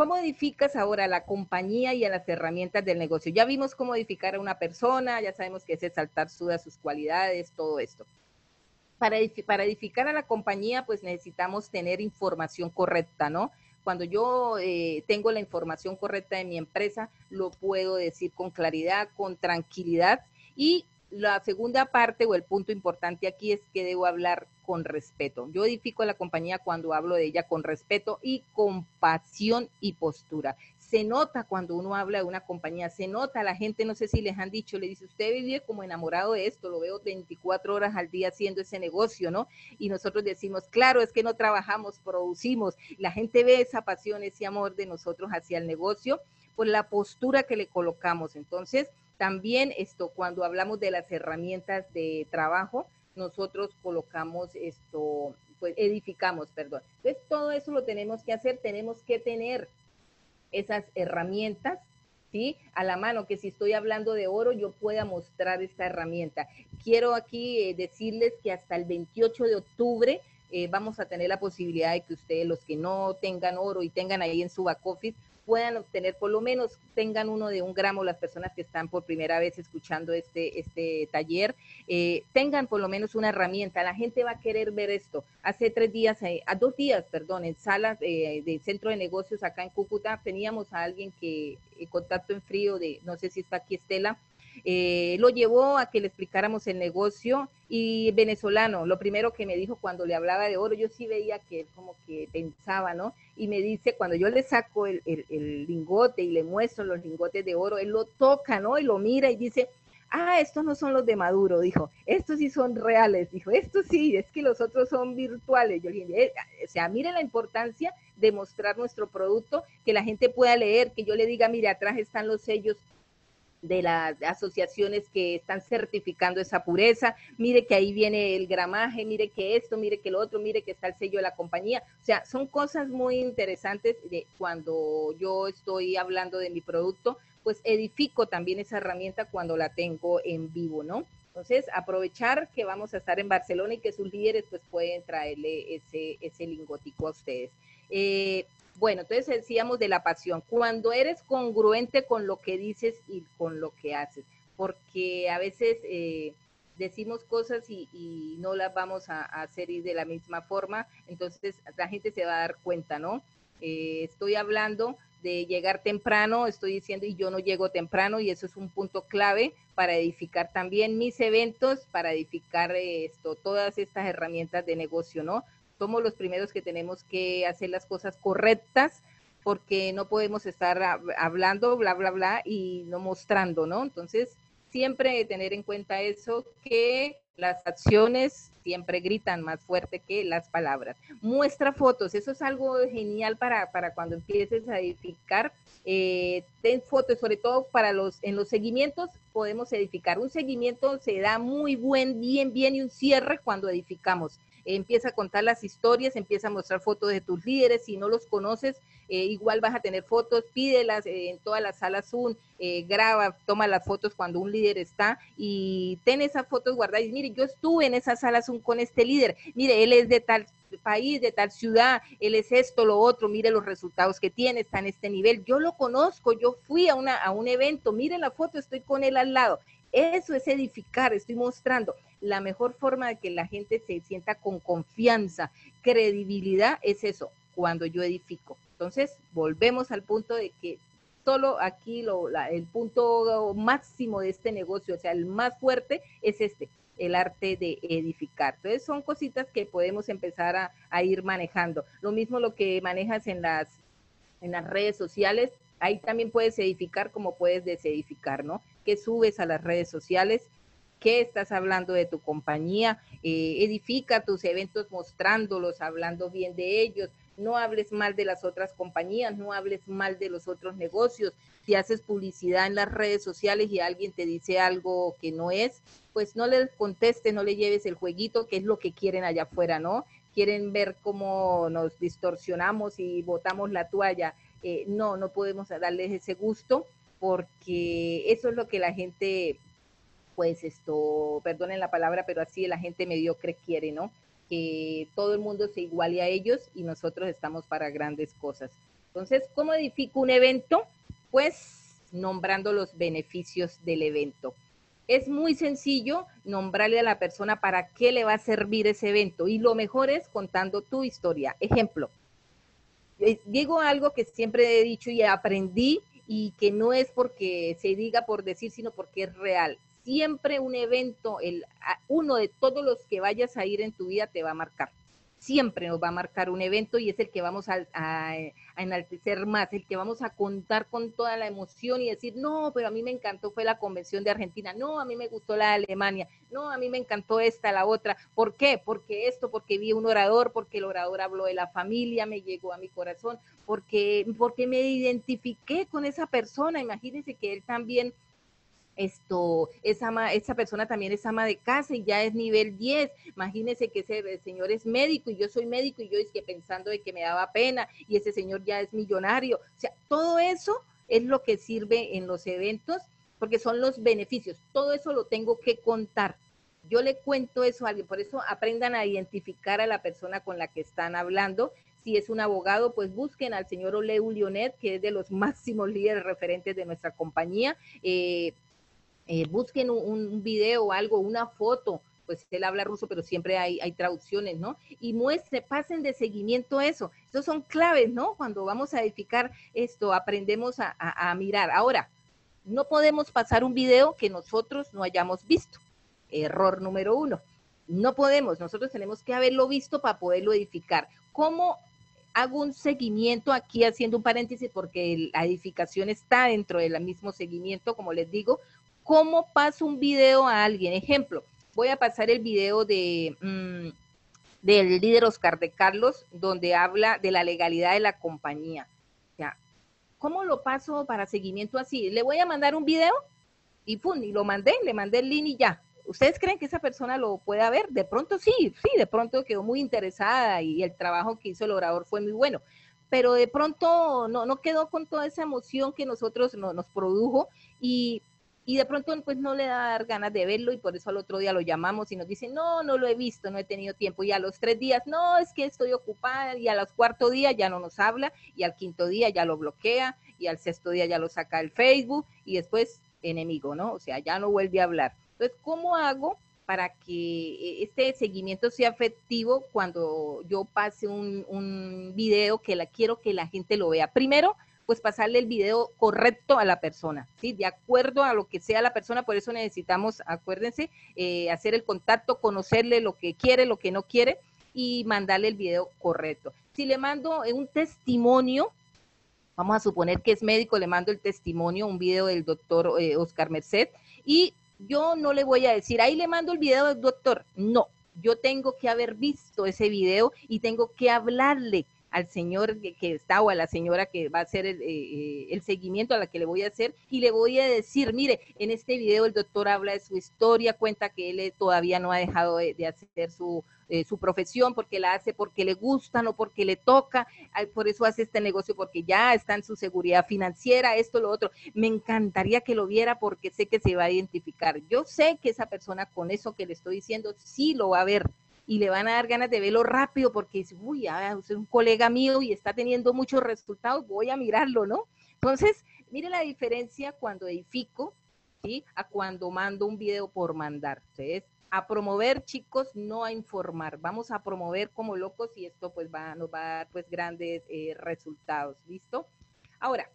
¿Cómo edificas ahora la compañía y a las herramientas del negocio? Ya vimos cómo edificar a una persona, ya sabemos que es exaltar sus cualidades, todo esto. Para, para edificar a la compañía, pues necesitamos tener información correcta, ¿no? Cuando yo eh, tengo la información correcta de mi empresa, lo puedo decir con claridad, con tranquilidad y la segunda parte o el punto importante aquí es que debo hablar con respeto. Yo edifico a la compañía cuando hablo de ella con respeto y con pasión y postura. Se nota cuando uno habla de una compañía, se nota, la gente, no sé si les han dicho, le dice, usted vive como enamorado de esto, lo veo 24 horas al día haciendo ese negocio, ¿no? Y nosotros decimos, claro, es que no trabajamos, producimos. La gente ve esa pasión, ese amor de nosotros hacia el negocio por la postura que le colocamos. Entonces, también esto, cuando hablamos de las herramientas de trabajo, nosotros colocamos esto, pues edificamos, perdón. Entonces, todo eso lo tenemos que hacer, tenemos que tener esas herramientas, ¿sí? A la mano, que si estoy hablando de oro, yo pueda mostrar esta herramienta. Quiero aquí eh, decirles que hasta el 28 de octubre eh, vamos a tener la posibilidad de que ustedes, los que no tengan oro y tengan ahí en su back office, puedan obtener, por lo menos tengan uno de un gramo las personas que están por primera vez escuchando este, este taller, eh, tengan por lo menos una herramienta. La gente va a querer ver esto. Hace tres días, eh, a dos días, perdón, en salas eh, del centro de negocios acá en Cúcuta, teníamos a alguien que, contacto en frío de, no sé si está aquí Estela, eh, lo llevó a que le explicáramos el negocio y venezolano, lo primero que me dijo cuando le hablaba de oro, yo sí veía que él como que pensaba, ¿no? Y me dice, cuando yo le saco el, lingote y le muestro los lingotes de oro, él lo toca, ¿no? Y lo mira y dice, ah, estos no son los de Maduro, dijo, estos sí son reales, dijo, estos sí, es que los otros son virtuales. Yo dije, eh, o sea, mire la importancia de mostrar nuestro producto, que la gente pueda leer, que yo le diga, mire, atrás están los sellos de las asociaciones que están certificando esa pureza, mire que ahí viene el gramaje, mire que esto, mire que lo otro, mire que está el sello de la compañía. O sea, son cosas muy interesantes de cuando yo estoy hablando de mi producto, pues edifico también esa herramienta cuando la tengo en vivo, ¿no? Entonces, aprovechar que vamos a estar en Barcelona y que sus líderes pues pueden traerle ese, ese lingotico a ustedes. Eh, bueno, entonces decíamos de la pasión, cuando eres congruente con lo que dices y con lo que haces, porque a veces eh, decimos cosas y, no las vamos a, hacer de la misma forma, entonces la gente se va a dar cuenta, ¿no? Eh, estoy hablando de llegar temprano, estoy diciendo y yo no llego temprano y eso es un punto clave para edificar también mis eventos, para edificar esto, todas estas herramientas de negocio, ¿no? Somos los primeros que tenemos que hacer las cosas correctas porque no podemos estar hablando, bla, bla, bla, y no mostrando, ¿no? Entonces, siempre tener en cuenta eso, que las acciones siempre gritan más fuerte que las palabras. Muestra fotos, eso es algo genial para, para cuando empieces a edificar. Eh, ten fotos, sobre todo para los, en los seguimientos podemos edificar. Un seguimiento se da muy buen, bien, bien y un cierre cuando edificamos empieza a contar las historias, empieza a mostrar fotos de tus líderes, si no los conoces, eh, igual vas a tener fotos, pídelas eh, en todas las salas Zoom, eh, graba, toma las fotos cuando un líder está y ten esas fotos guardadas. Y mire, yo estuve en esa sala Zoom con este líder, mire, él es de tal país, de tal ciudad, él es esto, lo otro, mire los resultados que tiene, está en este nivel, yo lo conozco, yo fui a, una, a un evento, mire la foto, estoy con él al lado. Eso es edificar, estoy mostrando la mejor forma de que la gente se sienta con confianza, credibilidad, es eso, cuando yo edifico. Entonces, volvemos al punto de que solo aquí lo, el punto máximo de este negocio, o sea, el más fuerte es este, el arte de edificar. Entonces, son cositas que podemos empezar a, a ir manejando. Lo mismo lo que manejas en las, en las redes sociales, ahí también puedes edificar como puedes desedificar, ¿no? Que subes a las redes sociales, qué estás hablando de tu compañía, eh, edifica tus eventos mostrándolos, hablando bien de ellos, no hables mal de las otras compañías, no hables mal de los otros negocios. Si haces publicidad en las redes sociales y alguien te dice algo que no es, pues no le contestes, no le lleves el jueguito, que es lo que quieren allá afuera, ¿no? Quieren ver cómo nos distorsionamos y botamos la toalla. Eh, no, no podemos darles ese gusto porque eso es lo que la gente pues esto, perdonen la palabra, pero así la gente mediocre quiere, ¿no? Que todo el mundo se iguale a ellos y nosotros estamos para grandes cosas. Entonces, ¿cómo edifico un evento? Pues nombrando los beneficios del evento. Es muy sencillo nombrarle a la persona para qué le va a servir ese evento y lo mejor es contando tu historia. Ejemplo, eh, digo algo que siempre he dicho y aprendí y que no es porque se diga por decir, sino porque es real. Siempre un evento, el, uno de todos los que vayas a ir en tu vida te va a marcar siempre nos va a marcar un evento y es el que vamos a, enaltecer más, el que vamos a contar con toda la emoción y decir, no, pero a mí me encantó fue la convención de Argentina, no, a mí me gustó la de Alemania, no, a mí me encantó esta, la otra. ¿Por qué? Porque esto, porque vi un orador, porque el orador habló de la familia, me llegó a mi corazón, porque, porque me identifiqué con esa persona, imagínense que él también esto, esa, esa persona también es ama de casa y ya es nivel 10. Imagínense que ese señor es médico y yo soy médico y yo es que pensando de que me daba pena y ese señor ya es millonario. O sea, todo eso es lo que sirve en los eventos porque son los beneficios. Todo eso lo tengo que contar. Yo le cuento eso a alguien, por eso aprendan a identificar a la persona con la que están hablando. Si es un abogado, pues busquen al señor Oleu Lionet, que es de los máximos líderes referentes de nuestra compañía. Eh, eh, busquen un, video o algo, una foto, pues él habla ruso, pero siempre hay, traducciones, ¿no? Y muestre, pasen de seguimiento eso. Estos son claves, ¿no? Cuando vamos a edificar esto, aprendemos a, a mirar. Ahora, no podemos pasar un video que nosotros no hayamos visto. Error número uno. No podemos, nosotros tenemos que haberlo visto para poderlo edificar. ¿Cómo hago un seguimiento aquí haciendo un paréntesis porque la edificación está dentro del mismo seguimiento, como les digo, ¿Cómo paso un video a alguien? Ejemplo, voy a pasar el video de, mm, del líder Oscar de Carlos, donde habla de la legalidad de la compañía. ¿Cómo lo paso para seguimiento así? Le voy a mandar un video y y lo mandé, le mandé el link y ya. ¿Ustedes creen que esa persona lo pueda ver? De pronto sí, sí, de pronto quedó muy interesada y el trabajo que hizo el orador fue muy bueno pero de pronto no, no quedó con toda esa emoción que nosotros nos produjo y y de pronto pues no le da ganas de verlo y por eso al otro día lo llamamos y nos dice, no, no lo he visto, no he tenido tiempo. Y a los tres días, no, es que estoy ocupada y a los cuarto día ya no nos habla y al quinto día ya lo bloquea y al sexto día ya lo saca del Facebook y después enemigo, ¿no? O sea, ya no vuelve a hablar. Entonces, ¿cómo hago para que este seguimiento sea efectivo cuando yo pase un, un video que la quiero que la gente lo vea? Primero, pues pasarle el video correcto a la persona, ¿sí? De acuerdo a lo que sea la persona, por eso necesitamos, acuérdense, eh, hacer el contacto, conocerle lo que quiere, lo que no quiere y mandarle el video correcto. Si le mando un testimonio, vamos a suponer que es médico, le mando el testimonio, un video del doctor eh, Oscar Merced, y yo no le voy a decir, ahí le mando el video del doctor, no, yo tengo que haber visto ese video y tengo que hablarle al señor que, está o a la señora que va a hacer el, eh, eh, el, seguimiento a la que le voy a hacer y le voy a decir, mire, en este video el doctor habla de su historia, cuenta que él eh, todavía no ha dejado de, hacer su, su profesión porque la hace porque le gusta, no porque le toca, por eso hace este negocio porque ya está en su seguridad financiera, esto, lo otro. Me encantaría que lo viera porque sé que se va a identificar. Yo sé que esa persona con eso que le estoy diciendo sí lo va a ver y le van a dar ganas de verlo rápido porque dice, uy, ah, es un colega mío y está teniendo muchos resultados, voy a mirarlo, ¿no? Entonces, mire la diferencia cuando edifico, ¿sí? A cuando mando un video por mandar. A promover, chicos, no a informar. Vamos a promover como locos y esto pues va, nos va a dar pues grandes eh, resultados, ¿listo? Ahora,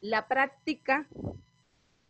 la práctica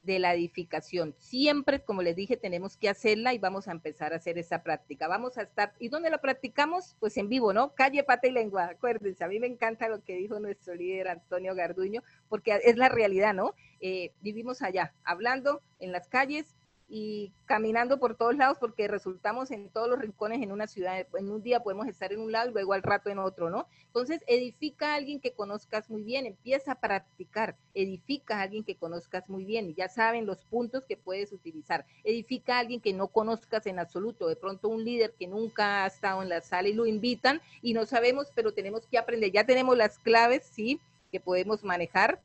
de la edificación. Siempre, como les dije, tenemos que hacerla y vamos a empezar a hacer esa práctica. Vamos a estar, ¿y dónde la practicamos? Pues en vivo, ¿no? Calle, pata y lengua, acuérdense, a mí me encanta lo que dijo nuestro líder Antonio Garduño, porque es la realidad, ¿no? Eh, vivimos allá, hablando en las calles, y caminando por todos lados porque resultamos en todos los rincones en una ciudad. En un día podemos estar en un lado y luego al rato en otro, ¿no? Entonces, edifica a alguien que conozcas muy bien, empieza a practicar, edifica a alguien que conozcas muy bien, ya saben los puntos que puedes utilizar. Edifica a alguien que no conozcas en absoluto, de pronto un líder que nunca ha estado en la sala y lo invitan y no sabemos, pero tenemos que aprender, ya tenemos las claves, ¿sí? Que podemos manejar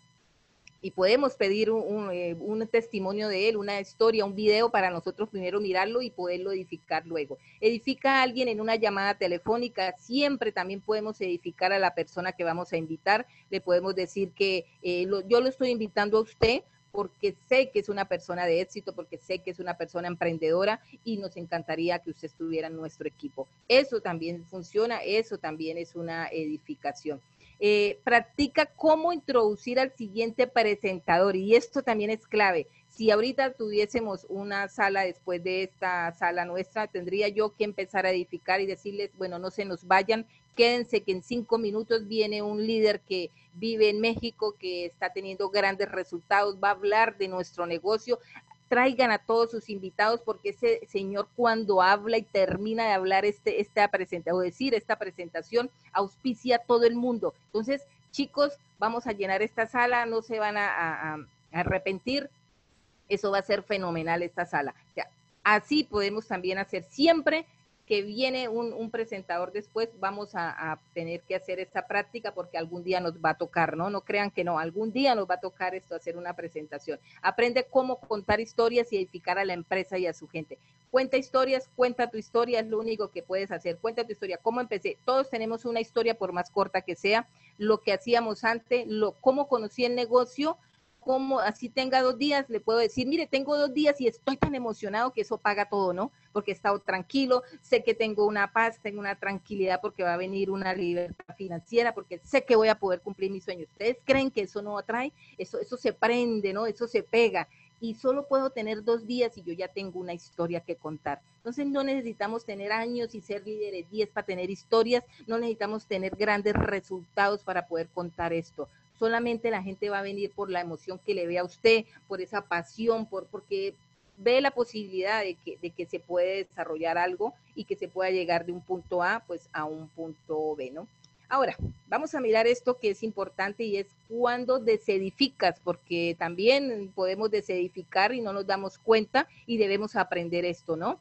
y podemos pedir eh, un, testimonio de él, una historia, un video para nosotros primero mirarlo y poderlo edificar luego. Edifica a alguien en una llamada telefónica, siempre también podemos edificar a la persona que vamos a invitar, le podemos decir que eh, yo lo estoy invitando a usted porque sé que es una persona de éxito, porque sé que es una persona emprendedora y nos encantaría que usted estuviera en nuestro equipo. Eso también funciona, eso también es una edificación. Eh, practica cómo introducir al siguiente presentador y esto también es clave. Si ahorita tuviésemos una sala después de esta sala nuestra, tendría yo que empezar a edificar y decirles, bueno, no se nos vayan, quédense que en cinco minutos viene un líder que vive en México, que está teniendo grandes resultados, va a hablar de nuestro negocio traigan a todos sus invitados porque ese señor cuando habla y termina de hablar este, esta presentación o decir esta presentación auspicia a todo el mundo. Entonces, chicos, vamos a llenar esta sala, no se van a, arrepentir. Eso va a ser fenomenal esta sala. así podemos también hacer siempre viene un, presentador después, vamos a, tener que hacer esta práctica porque algún día nos va a tocar, ¿no? No crean que no, algún día nos va a tocar esto, hacer una presentación. Aprende cómo contar historias y edificar a la empresa y a su gente. Cuenta historias, cuenta tu historia, es lo único que puedes hacer. Cuenta tu historia, cómo empecé. Todos tenemos una historia, por más corta que sea, lo que hacíamos antes, lo, cómo conocí el negocio, como así tenga dos días, le puedo decir, mire, tengo dos días y estoy tan emocionado que eso paga todo, ¿no? Porque he estado tranquilo, sé que tengo una paz, tengo una tranquilidad porque va a venir una libertad financiera, porque sé que voy a poder cumplir mis sueños. ¿Ustedes creen que eso no atrae? Eso, eso se prende, ¿no? Eso se pega. Y solo puedo tener dos días y yo ya tengo una historia que contar. Entonces no necesitamos tener años y ser líderes 10 para tener historias, no necesitamos tener grandes resultados para poder contar esto solamente la gente va a venir por la emoción que le ve a usted, por esa pasión, por, porque ve la posibilidad de que, se puede desarrollar algo y que se pueda llegar de un punto A pues a un punto B, ¿no? Ahora, vamos a mirar esto que es importante y es cuando desedificas, porque también podemos desedificar y no nos damos cuenta y debemos aprender esto, ¿no?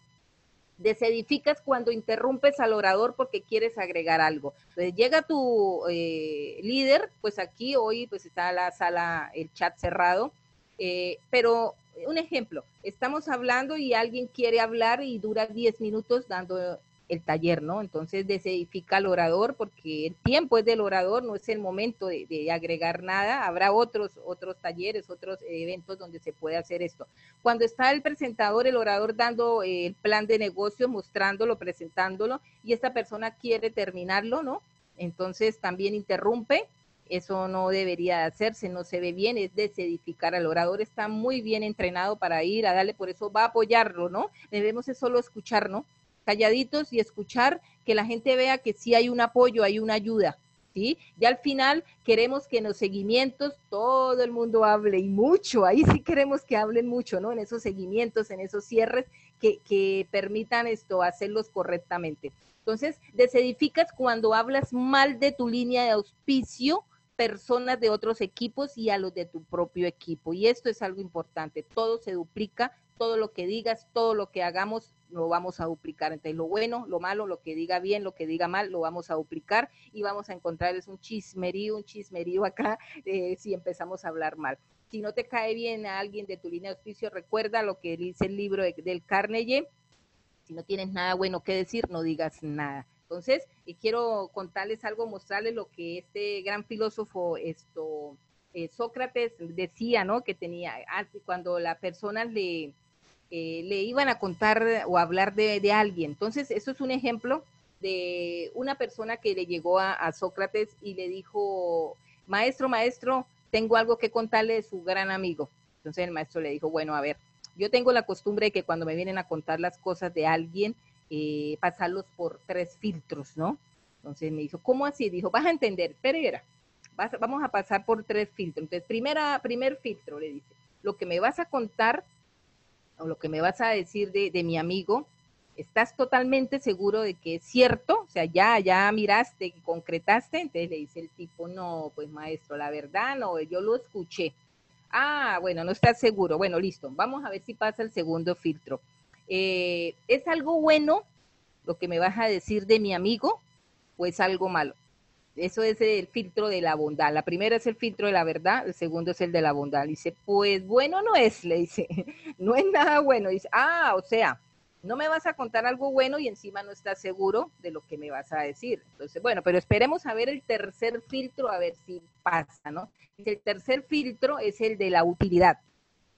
Desedificas cuando interrumpes al orador porque quieres agregar algo. Entonces llega tu eh, líder, pues aquí hoy pues está la sala, el chat cerrado, eh, pero un ejemplo, estamos hablando y alguien quiere hablar y dura 10 minutos dando el taller, ¿no? Entonces desedifica al orador porque el tiempo es del orador, no es el momento de, agregar nada. Habrá otros, otros talleres, otros eventos donde se puede hacer esto. Cuando está el presentador, el orador dando eh, el plan de negocio, mostrándolo, presentándolo, y esta persona quiere terminarlo, ¿no? Entonces también interrumpe. Eso no debería hacerse, no se ve bien, es desedificar al orador, está muy bien entrenado para ir a darle, por eso va a apoyarlo, ¿no? Debemos solo escuchar, ¿no? Calladitos y escuchar que la gente vea que sí hay un apoyo, hay una ayuda. ¿Sí? Ya al final queremos que en los seguimientos todo el mundo hable y mucho, ahí sí queremos que hablen mucho, ¿no? En esos seguimientos, en esos cierres que, que permitan esto, hacerlos correctamente. Entonces, desedificas cuando hablas mal de tu línea de auspicio, personas de otros equipos y a los de tu propio equipo. Y esto es algo importante, todo se duplica, todo lo que digas, todo lo que hagamos lo vamos a duplicar. Entonces, lo bueno, lo malo, lo que diga bien, lo que diga mal, lo vamos a duplicar y vamos a encontrar es un chismerío, un chismerío acá eh, si empezamos a hablar mal. Si no te cae bien a alguien de tu línea de auspicio, recuerda lo que dice el libro del Carnegie. Si no tienes nada bueno que decir, no digas nada. Entonces, y quiero contarles algo, mostrarles lo que este gran filósofo, esto, eh, Sócrates decía, ¿no? Que tenía, cuando la persona le, le iban a contar o hablar de, alguien. Entonces, eso es un ejemplo de una persona que le llegó a, Sócrates y le dijo, maestro, maestro, tengo algo que contarle de su gran amigo. Entonces el maestro le dijo, bueno, a ver, yo tengo la costumbre de que cuando me vienen a contar las cosas de alguien, eh, pasarlos por tres filtros, ¿no? Entonces me dijo, ¿cómo así? Dijo, vas a entender, Pereira, vamos a pasar por tres filtros. Entonces, primera, primer filtro, le dice, lo que me vas a contar o lo que me vas a decir de, mi amigo, ¿estás totalmente seguro de que es cierto? O sea, ya, ya miraste, concretaste. Entonces le dice el tipo, no, pues maestro, la verdad no, yo lo escuché. Ah, bueno, no estás seguro. Bueno, listo. Vamos a ver si pasa el segundo filtro. Eh, ¿Es algo bueno lo que me vas a decir de mi amigo o es algo malo? Eso es el filtro de la bondad. La primera es el filtro de la verdad, el segundo es el de la bondad. Dice, pues bueno no es, le dice, no es nada bueno. Dice, ah, o sea, no me vas a contar algo bueno y encima no estás seguro de lo que me vas a decir. Entonces, bueno, pero esperemos a ver el tercer filtro, a ver si pasa, ¿no? El tercer filtro es el de la utilidad.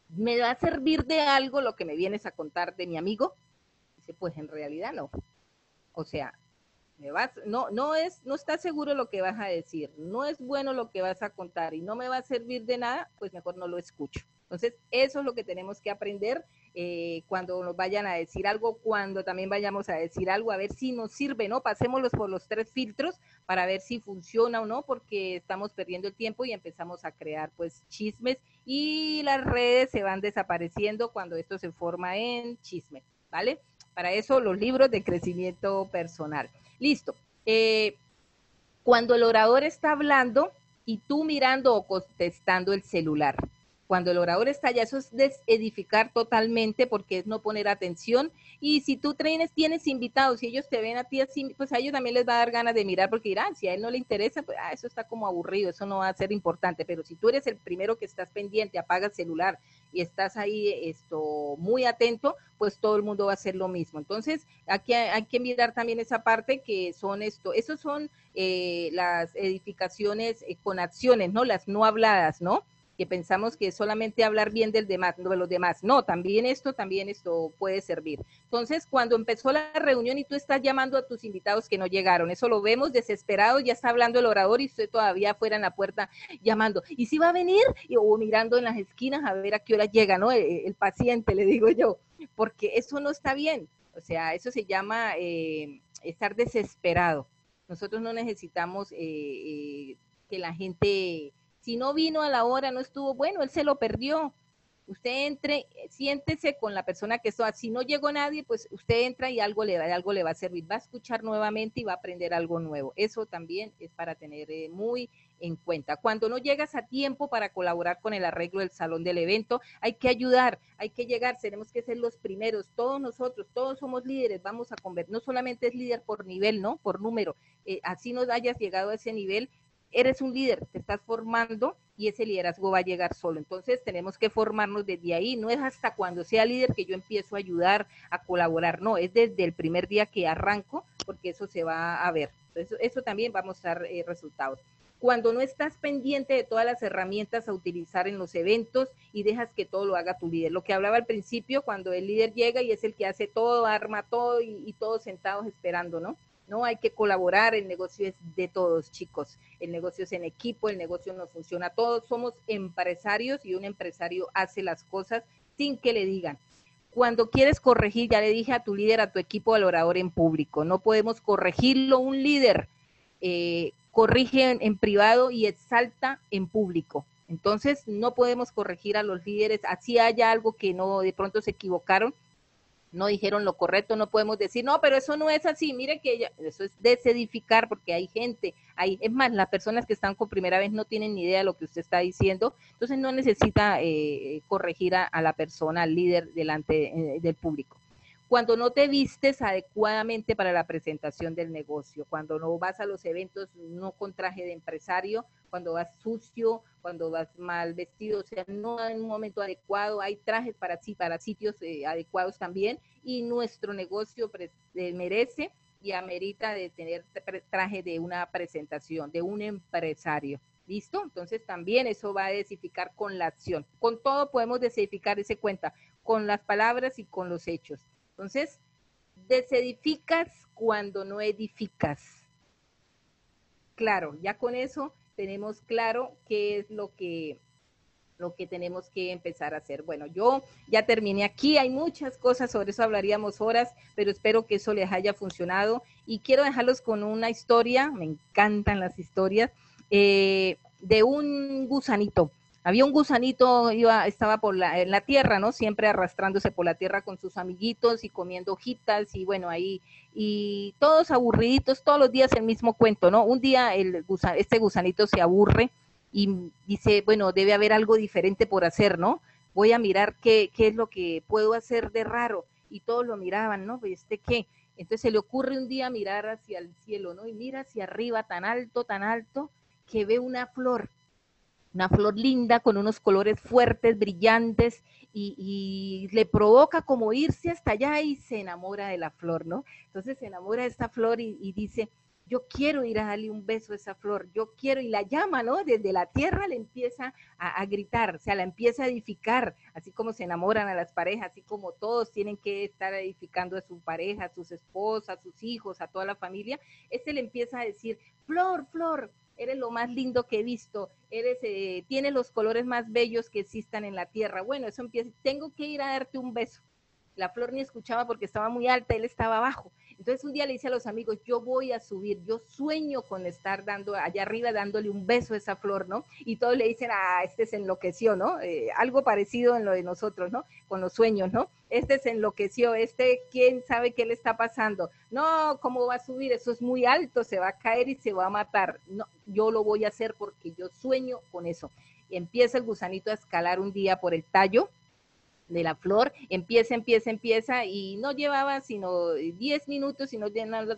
¿Me va a servir de algo lo que me vienes a contar de mi amigo? Dice, pues en realidad no. O sea, me vas, no, no es, no estás seguro lo que vas a decir, no es bueno lo que vas a contar y no me va a servir de nada, pues mejor no lo escucho. Entonces, eso es lo que tenemos que aprender eh, cuando nos vayan a decir algo, cuando también vayamos a decir algo, a ver si nos sirve, ¿no? Pasémoslos por los tres filtros para ver si funciona o no, porque estamos perdiendo el tiempo y empezamos a crear pues chismes y las redes se van desapareciendo cuando esto se forma en chisme, ¿vale? Para eso los libros de crecimiento personal. Listo. Eh, cuando el orador está hablando y tú mirando o contestando el celular, cuando el orador está allá, eso es desedificar totalmente porque es no poner atención. Y si tú trenes, tienes invitados y ellos te ven a ti así, pues a ellos también les va a dar ganas de mirar porque dirán, si a él no le interesa, pues ah, eso está como aburrido, eso no va a ser importante. Pero si tú eres el primero que estás pendiente, apaga el celular y estás ahí esto, muy atento, pues todo el mundo va a hacer lo mismo. Entonces, aquí hay, que mirar también esa parte que son esto, esos son eh, las edificaciones eh, con acciones, ¿no? Las no habladas, ¿no? Que pensamos que solamente hablar bien del demás, de los demás. No, también esto, también esto puede servir. Entonces, cuando empezó la reunión y tú estás llamando a tus invitados que no llegaron, eso lo vemos desesperado, ya está hablando el orador y usted todavía fuera en la puerta llamando. ¿Y si va a venir? O mirando en las esquinas a ver a qué hora llega, ¿no? El, paciente, le digo yo, porque eso no está bien. O sea, eso se llama eh, estar desesperado. Nosotros no necesitamos eh, eh, que la gente si no vino a la hora, no estuvo bueno, él se lo perdió. Usted entre, siéntese con la persona que está. Si no llegó nadie, pues usted entra y algo le, algo le va a servir. Va a escuchar nuevamente y va a aprender algo nuevo. Eso también es para tener eh, muy en cuenta. Cuando no llegas a tiempo para colaborar con el arreglo del salón del evento, hay que ayudar, hay que llegar, tenemos que ser los primeros, todos nosotros, todos somos líderes, vamos a convertir, no solamente es líder por nivel, ¿no? Por número, eh, así nos hayas llegado a ese nivel, eres un líder, te estás formando y ese liderazgo va a llegar solo. Entonces tenemos que formarnos desde ahí. No es hasta cuando sea líder que yo empiezo a ayudar, a colaborar. No, es desde el primer día que arranco, porque eso se va a ver. Eso, eso también va a mostrar eh, resultados. Cuando no estás pendiente de todas las herramientas a utilizar en los eventos y dejas que todo lo haga tu líder. Lo que hablaba al principio, cuando el líder llega y es el que hace todo, arma todo y, y todos sentados esperando, ¿no? ¿No? Hay que colaborar, el negocio es de todos, chicos. El negocio es en equipo, el negocio no funciona. Todos somos empresarios y un empresario hace las cosas sin que le digan. Cuando quieres corregir, ya le dije a tu líder, a tu equipo al orador en público, no podemos corregirlo un líder. Eh, corrige en, privado y exalta en público. Entonces, no podemos corregir a los líderes, así haya algo que no de pronto se equivocaron, no dijeron lo correcto, no podemos decir, no, pero eso no es así, mire que ella, eso es desedificar porque hay gente, hay, es más, las personas que están por primera vez no tienen ni idea de lo que usted está diciendo, entonces no necesita eh, corregir a, la persona, al líder delante eh, del público. Cuando no te vistes adecuadamente para la presentación del negocio, cuando no vas a los eventos no con traje de empresario, cuando vas sucio, cuando vas mal vestido, o sea, no en un momento adecuado, hay trajes para sí, para sitios eh, adecuados también, y nuestro negocio eh, merece y amerita de tener traje de una presentación, de un empresario. ¿Listo? Entonces también eso va a desificar con la acción. Con todo podemos desificar ese cuenta, con las palabras y con los hechos. Entonces, desedificas cuando no edificas. Claro, ya con eso tenemos claro qué es lo que lo que tenemos que empezar a hacer. Bueno, yo ya terminé aquí, hay muchas cosas, sobre eso hablaríamos horas, pero espero que eso les haya funcionado y quiero dejarlos con una historia, me encantan las historias, eh, de un gusanito había un gusanito, iba, estaba por la, en la tierra, ¿no? Siempre arrastrándose por la tierra con sus amiguitos y comiendo hojitas y bueno, ahí, y todos aburriditos, todos los días el mismo cuento, ¿no? Un día el este gusanito se aburre y dice, bueno, debe haber algo diferente por hacer, ¿no? Voy a mirar qué, qué es lo que puedo hacer de raro. Y todos lo miraban, ¿no? Pues, ¿Este qué? Entonces se le ocurre un día mirar hacia el cielo, ¿no? Y mira hacia arriba tan alto, tan alto, que ve una flor, una flor linda con unos colores fuertes, brillantes, y, le provoca como irse hasta allá y se enamora de la flor, ¿no? Entonces se enamora de esta flor y dice, yo quiero ir a darle un beso a esa flor, yo quiero, y la llama, ¿no? Desde la tierra le empieza a, gritar, o sea, la empieza a edificar, así como se enamoran a las parejas, así como todos tienen que estar edificando a su pareja, a sus esposas, a sus hijos, a toda la familia, este le empieza a decir, flor, flor, eres lo más lindo que he visto, eres, eh, los colores más bellos que existan en la tierra. Bueno, eso empieza, tengo que ir a darte un beso. La flor ni escuchaba porque estaba muy alta, él estaba abajo. Entonces un día le dice a los amigos, yo voy a subir, yo sueño con estar dando allá arriba, dándole un beso a esa flor, ¿no? Y todos le dicen, ah, este se enloqueció, ¿no? Eh, algo parecido en lo de nosotros, ¿no? Con los sueños, ¿no? Este se enloqueció, este, ¿quién sabe qué le está pasando? No, ¿cómo va a subir? Eso es muy alto, se va a caer y se va a matar. No, yo lo voy a hacer porque yo sueño con eso. Y empieza el gusanito a escalar un día por el tallo, de la flor, empieza, empieza, empieza y no llevaba sino 10 minutos y no,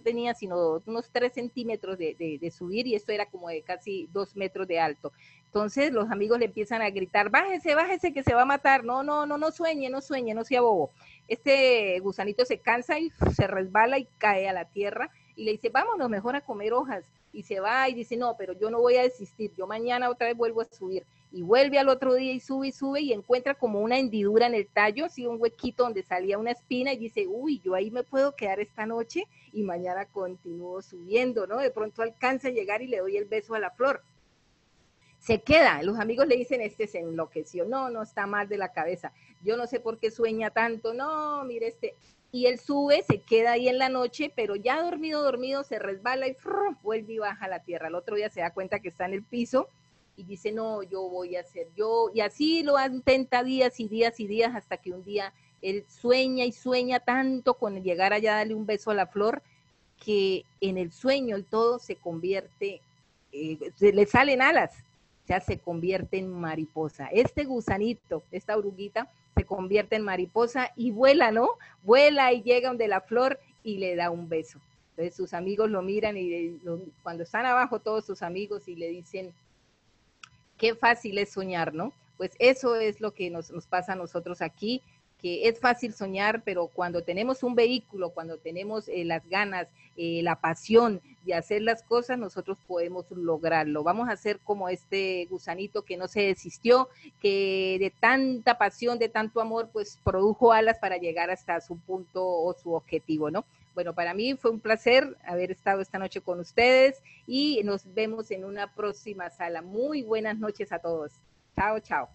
tenía sino unos 3 centímetros de, subir y esto era como de casi 2 metros de alto. Entonces los amigos le empiezan a gritar, bájese, bájese que se va a matar, no, no, no, no sueñe, no sueñe, no sea bobo. Este gusanito se cansa y se resbala y cae a la tierra y le dice, vámonos mejor a comer hojas. Y se va y dice, no, pero yo no voy a desistir, yo mañana otra vez vuelvo a subir y vuelve al otro día y sube y sube y encuentra como una hendidura en el tallo, así un huequito donde salía una espina y dice, uy, yo ahí me puedo quedar esta noche y mañana continúo subiendo, ¿no? De pronto alcanza a llegar y le doy el beso a la flor. Se queda, los amigos le dicen, este se enloqueció, no, no está mal de la cabeza, yo no sé por qué sueña tanto, no, mire este, y él sube, se queda ahí en la noche, pero ya dormido, dormido, se resbala y vuelve y baja a la tierra. El otro día se da cuenta que está en el piso y dice, no, yo voy a hacer, yo, y así lo intenta días y días y días hasta que un día él sueña y sueña tanto con llegar allá a darle un beso a la flor, que en el sueño el todo se convierte, eh, se le salen alas, ya se convierte en mariposa. Este gusanito, esta oruguita, se convierte en mariposa y vuela, ¿no? Vuela y llega donde la flor y le da un beso. Entonces sus amigos lo miran y cuando están abajo todos sus amigos y le dicen, qué fácil es soñar, ¿no? Pues eso es lo que nos, pasa a nosotros aquí, que es fácil soñar, pero cuando tenemos un vehículo, cuando tenemos eh, las ganas, eh, la pasión de hacer las cosas, nosotros podemos lograrlo. Vamos a hacer como este gusanito que no se desistió, que de tanta pasión, de tanto amor, pues produjo alas para llegar hasta su punto o su objetivo, ¿no? Bueno, para mí fue un placer haber estado esta noche con ustedes y nos vemos en una próxima sala. Muy buenas noches a todos. Chao, chao.